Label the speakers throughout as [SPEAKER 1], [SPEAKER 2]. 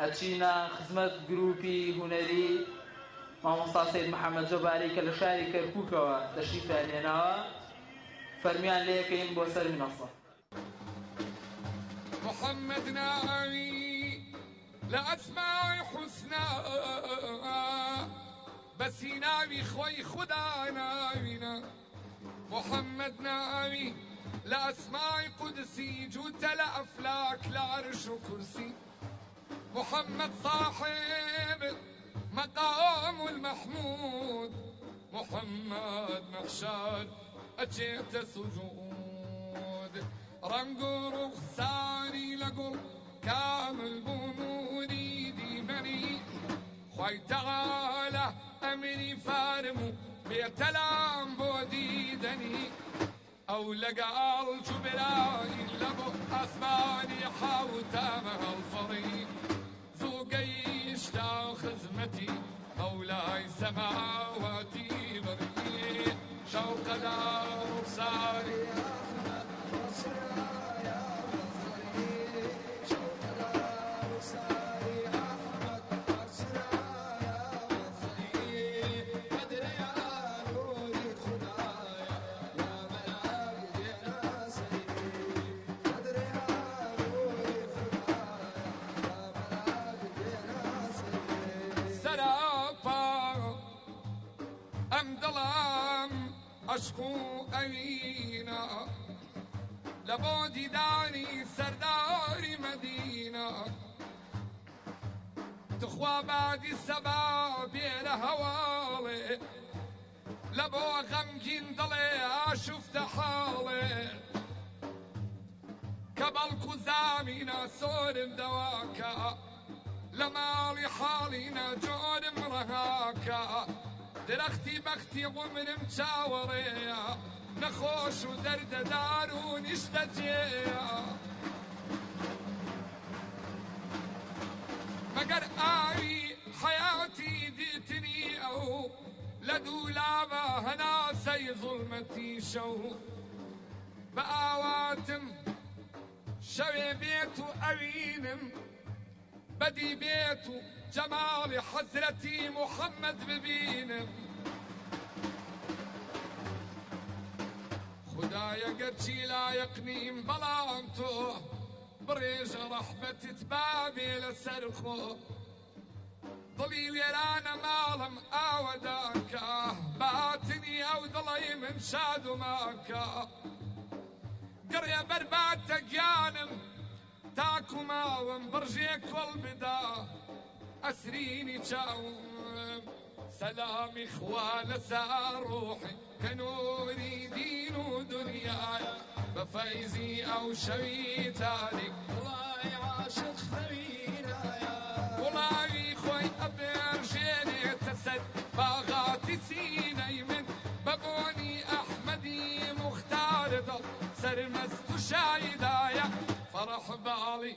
[SPEAKER 1] ئەچینە خزمەت گروپی هوەری مامۆستا سید محەممەد جۆباری کە لە شاری کەرکووکەوە دەشیفێنێنەوە فەرمیان لەیەکەین بۆ سەر منەسڵە
[SPEAKER 2] محەممەد ناوی لە ئەسماوی حوسنا بەسی ناوی خۆی خوددا ناوینە محەممەد ناوی لأسماء قدسي جوت لأفلاك لعرش وكرسي محمد صاحب مقام المحمود. محمد محشر أجيت سجود. رنق رخصاني لقل كامل بنوري دي مني خوي تعالى أمري فارمو بيتلام بوديدني. أو لقى الجبرائيل لبو أسماني حاوتامها الفريق ذوقي يشتاق خزمتي مولاي سماواتي بريء شوق دار صاري ئەم دڵام عشق و ئەوینە لە بۆ دیدانی سەرداری مەدینە تخوا بادی سەبا بێرە هەواڵێ لە بۆ غەمگین دڵێ ئاشفتە حاڵێ کە بەڵکو زامینە سۆرم دەواکە لە ماڵی حاڵینە جۆرم ڕەهاکە درەختی بەختی عمرم چاوەڕێە نەخۆش و دەردەدار و نیشتە جێە مەگەر ئاوی حیاتی دیتنی ئەو لە دوولابە هەناسەی زوڵمەتی شەو بە ئاواتم شەوێ بێت و ئەوینم بدي بيت جمال حضرتي محمد ببينم خدايا قرشي لا يقنيم بلامتو بريج رحمة تبابي لسرخو. ضلي ويرانا مالم آوداكا باتني أو ضلي من شادو ماكا قرية برباتك جانم تاكو ماوم برجيك والبدا. أسريني تشاوم سلام إخوان سار روحي كنوري دين ودنياي بفايزي أو شوي تارك
[SPEAKER 3] والله عاشق يا
[SPEAKER 2] والله خوي أبرجيني تسد. باغاتي سيني من. ببوني أحمدي مختار ضل سرمست شايدايا. فرح بالي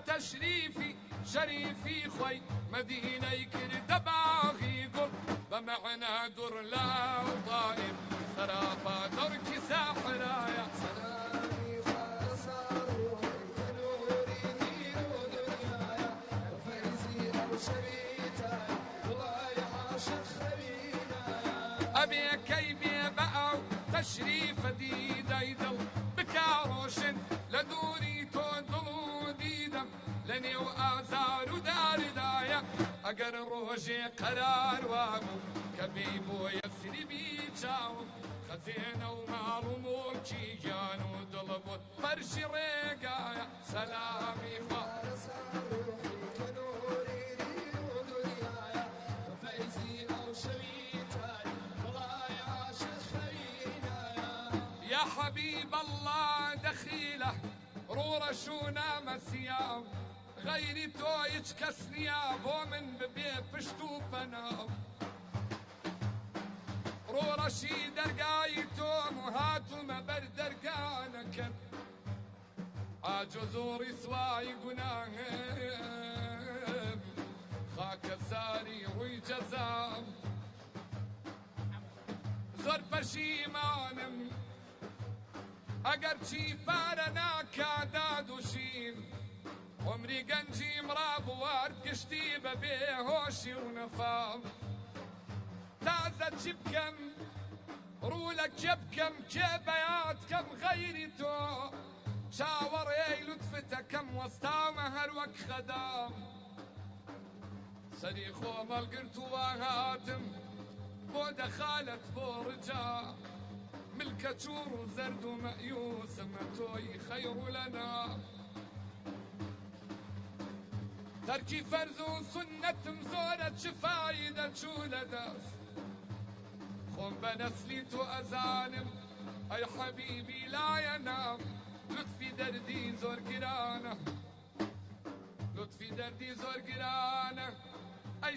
[SPEAKER 2] بتشريفي شريفي خوي مدينة يكر دباغي قل بمعنى در لا طائب سرابا درك
[SPEAKER 3] أو شهيدا والله عاشق ثمينا يا
[SPEAKER 2] أبي كيبي بقى تشريف دي ديدل بكاروشن لدوري ديدم لني وآزار ودار دايا. أقر روجي قرار وامو. كبيبو يسري بيجاوم خزينة ومال ومولكي جانو. دلبوت فرش ريقايا. سلامي
[SPEAKER 3] ودنيا فايزي أو يا
[SPEAKER 2] حبيب الله دخيله. رورة چوونە مەسیام غەیری تۆ هیچ کەس نییە بۆ من ببێ پشت و پەناو ڕۆڕەشی دەرگایی تۆم و هاتوومە بەر دەرگانەکەت ئاجۆ زۆڕی سوای گوناهێم خاکە ساری ڕووی جەزام. زۆر پەشیمانم ئەگەر چی پارە ناکادا دووشیم عمری گەنجیم ڕابوارد گشتی بە بێهۆشی و نەفام تازە چی بکەم ڕوو لە کێ بکەم کێ بەیاد کەم غەیری تۆ چاوەڕێی لوتفتەکەم وەستامە هەر وەک خەدام سەری خۆ مەڵگرت و هاتم بۆ دەخالت بۆ ڕجا ملکە چوڕ و زەرد و مەیوسمە تۆی خەیر و لەنا تەرکی فەرز و سنەتم زۆرە چ فایدە چوو لە دەست خۆم بە نەسلی تۆ ئەزانم ئەی حەبیبی لایە نام لطفی دەردی زۆر گرانە لطفی دەردی زۆر گرانە ئەی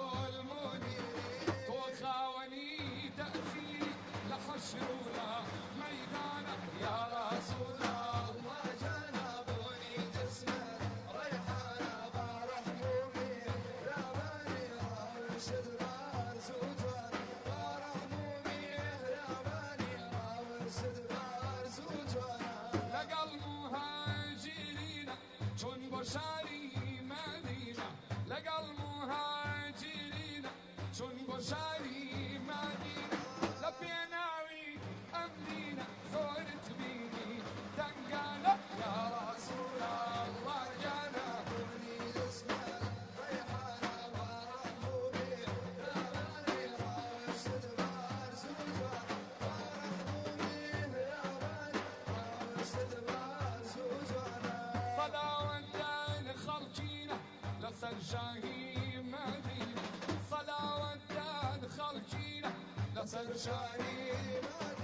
[SPEAKER 2] لحشرنا ميدان يا sunshine.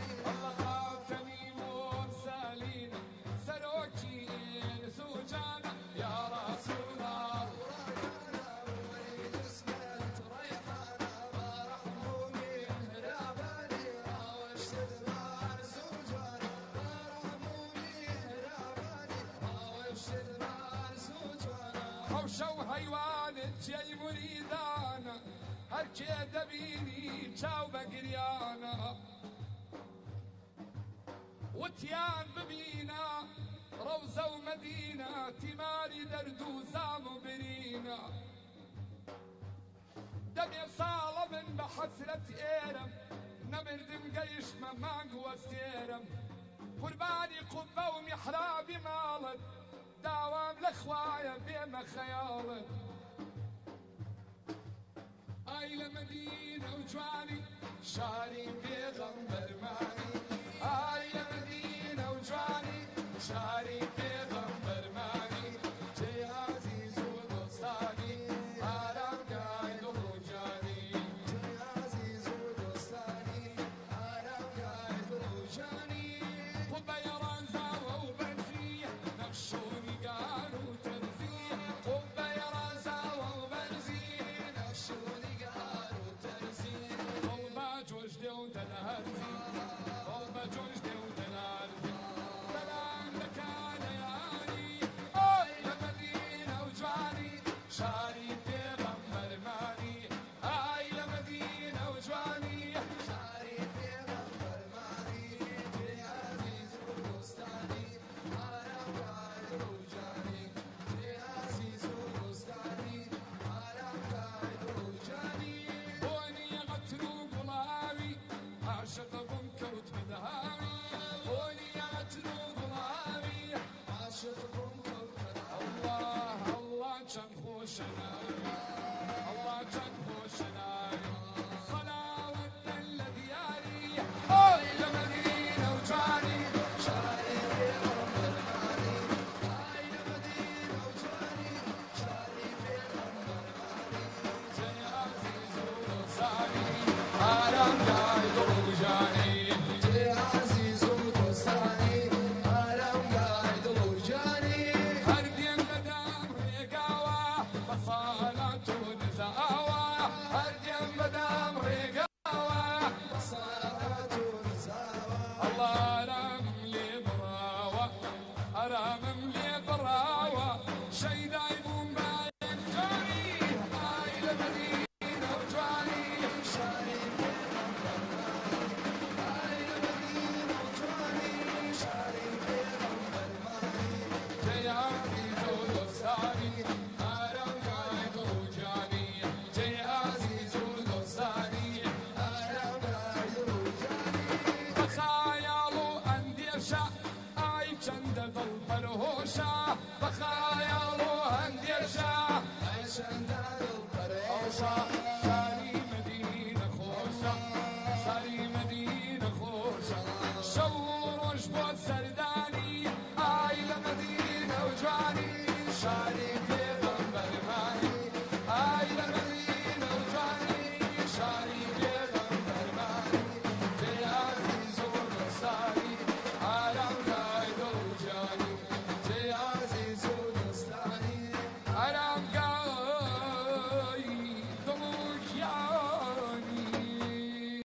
[SPEAKER 2] هەیوانت جێی مریدانە هەرکێ دەبینی چاو بەگریانە وتیان ببینە ڕەوزە و مەدینە تیماری دەرد و زام ساڵە من بە حەسرەت ئێرم نەمردم گەیشتمە مانگ وەستێرم قوربانی قوبە و میحرابی ماڵت داوام لە خوایە بێمە خەیاڵت ئای لە مدینە و جوانی شاری پێغەمبەرمانی ئای لە مدینە و جوانی شاری پێغەمبەرمانی Sorry. Russian. try
[SPEAKER 3] to